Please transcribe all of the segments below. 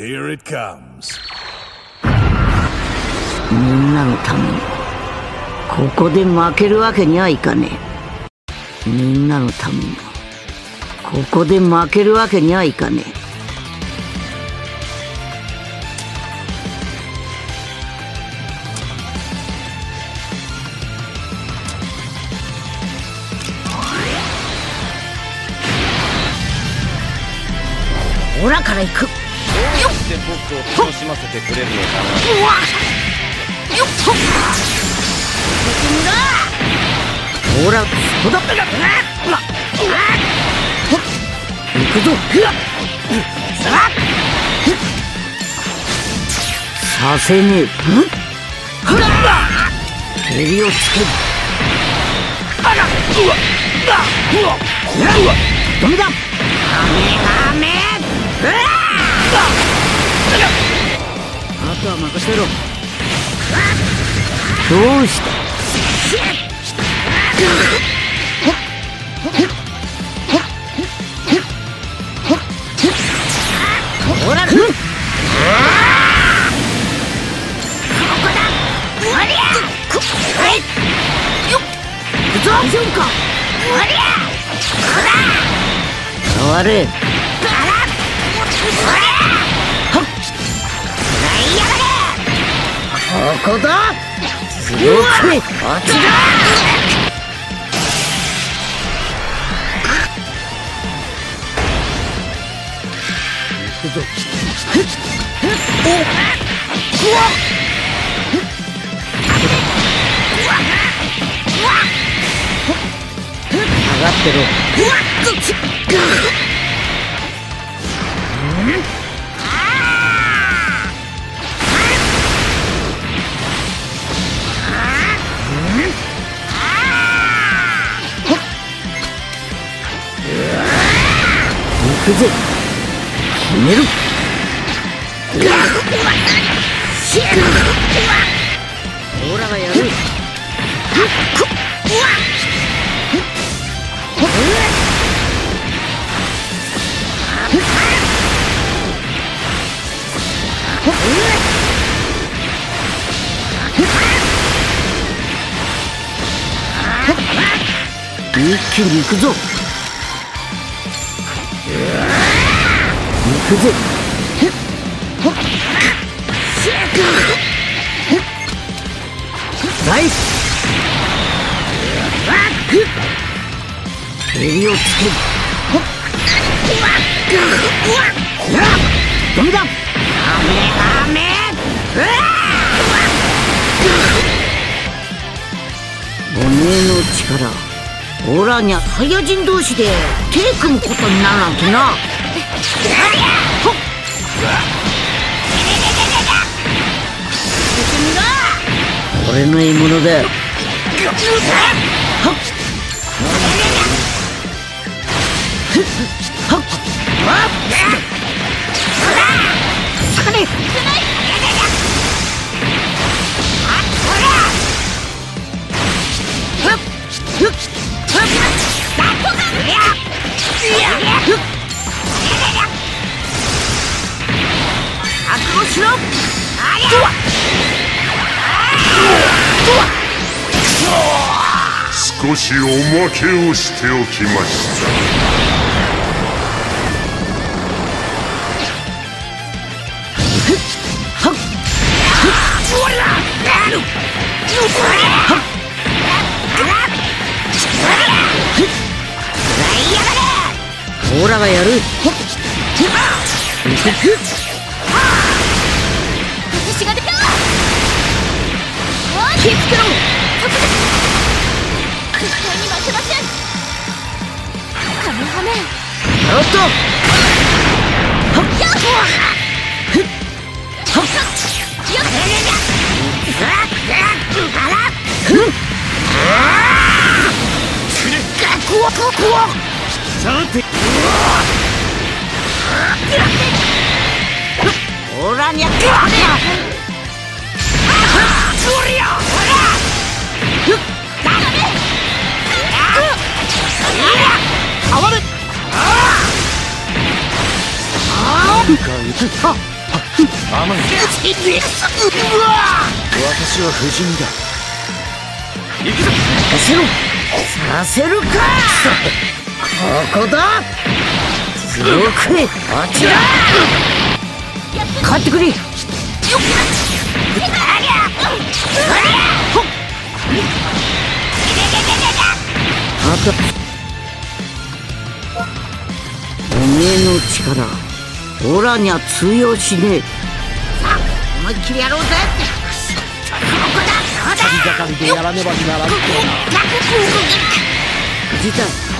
Here it comes. みんなのためにここで負けるわけにはいかねえ。みんなのためにここで負けるわけにはいかねえ。オラから行くどうして僕を楽しませてくれるのかなよっ。とほらそだ行くぞさせねえ蹴りをつけるあらうわうわうわダメだダメダメあとは任せろ。どうした？ほらここだ。おりゃはい。よっ。行くぞ。大丈夫か？おりゃここだ。触れここだ強くあっちだ。行くぞ下がってろくぜ決めるオラがやる一気に行くぞ。行くぜ。ナイス。蹴りをつけ。るダメだダメダメおめえの力オラにゃサイヤ人同士で手組むことになんてな。俺の獲物だ覚悟しろ少しおまけをしておきました。オラがやる私が出た気をつけろ絶対に負けませんカメハメおっと！やっさてオラにゃは不死身だ。行くぞ。させろ。させるかここだ強くへあちら帰ってくれあとおめえの力オラには通用しねえ思いっきりやろうぜ盛り盛りでやらねばならんと事態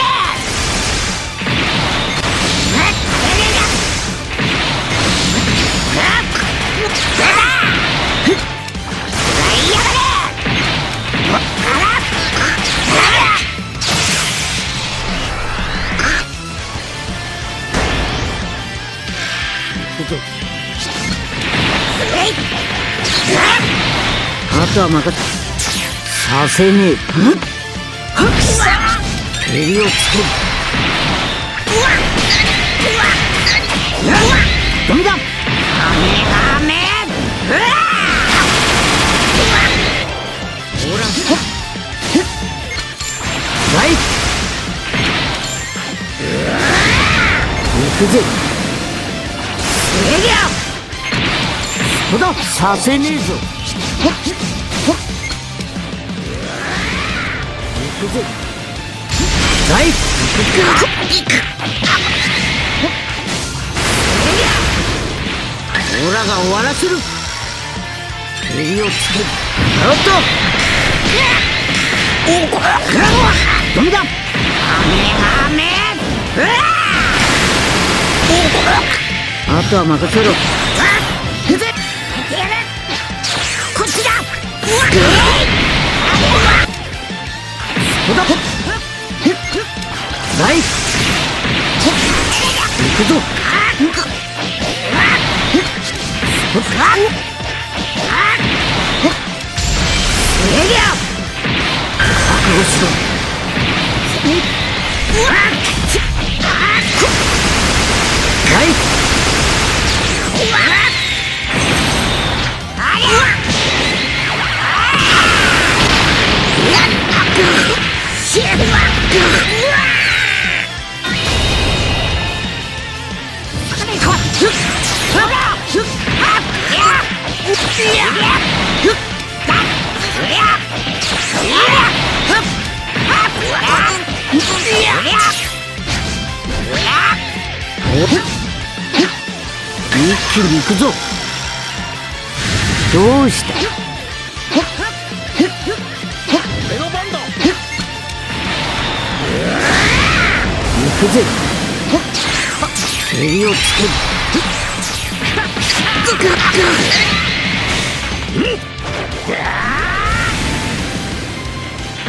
とは任せさせねえ。蹴りをつける。ダメだほらはい行くぜそうださせねえぞ行くぜはいオラが終わらせる。蹴りをつけるおっダメだあとは任せろそうだはい行くぞ。覚悟しろ気に行くぞどうした俺の番だ行くぜ蹴りをつける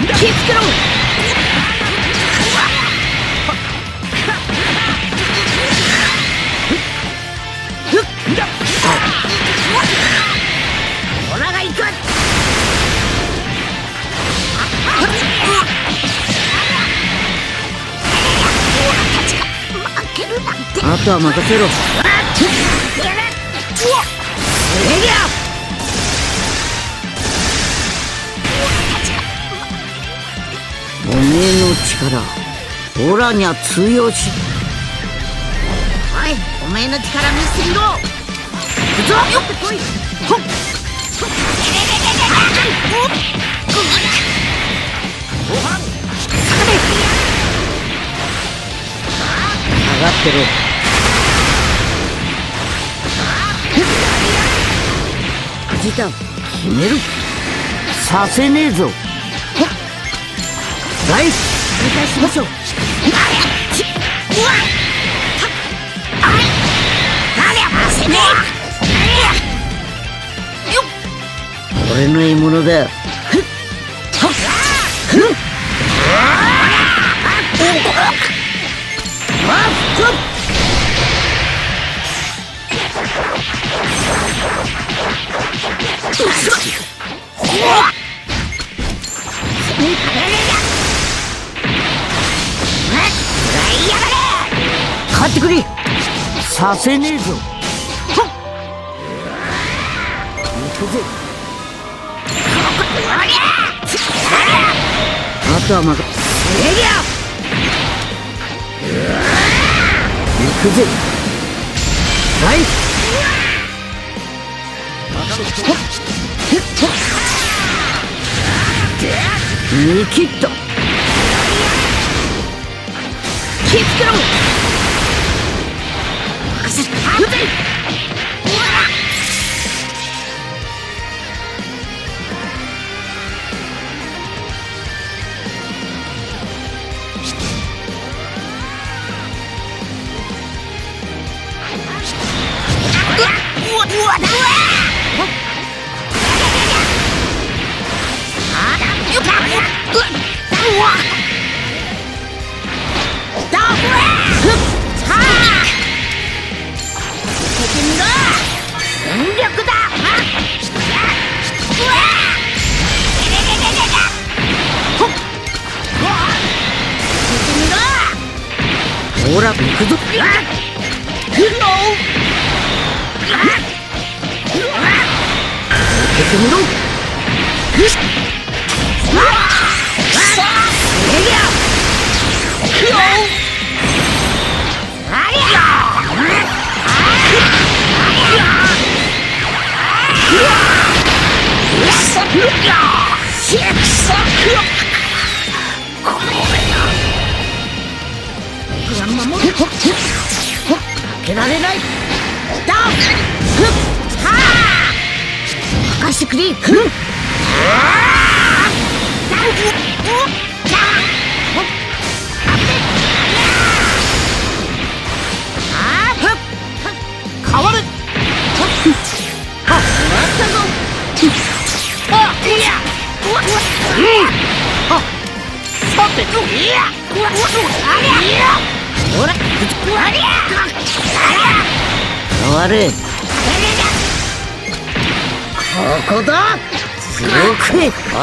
気をつけろオあとは任せろ。おめえの力オラには通用し。おいおめえの力見せてみろ。行くぞ。よってこい。ほっ。下がってろ藤田決める。させねえぞ。はいお願いしましょう。俺の獲物だよ。ふっさせねえぞ。あとは行くぜ。はい。見切った。気つけろ。任せて撃て全力だほら行くぞ受けてみろられないダウンふっはあ任してくれふっ。ここだ？強くこ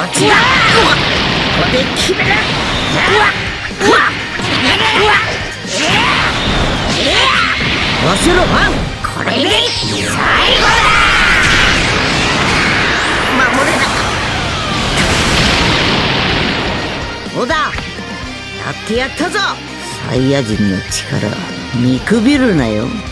っちだここで決めるうわうわうわ忘れろワンこれで最後だ守れなかったそうだやってやったぞサイヤ人の力見くびるなよ